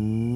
Ooh.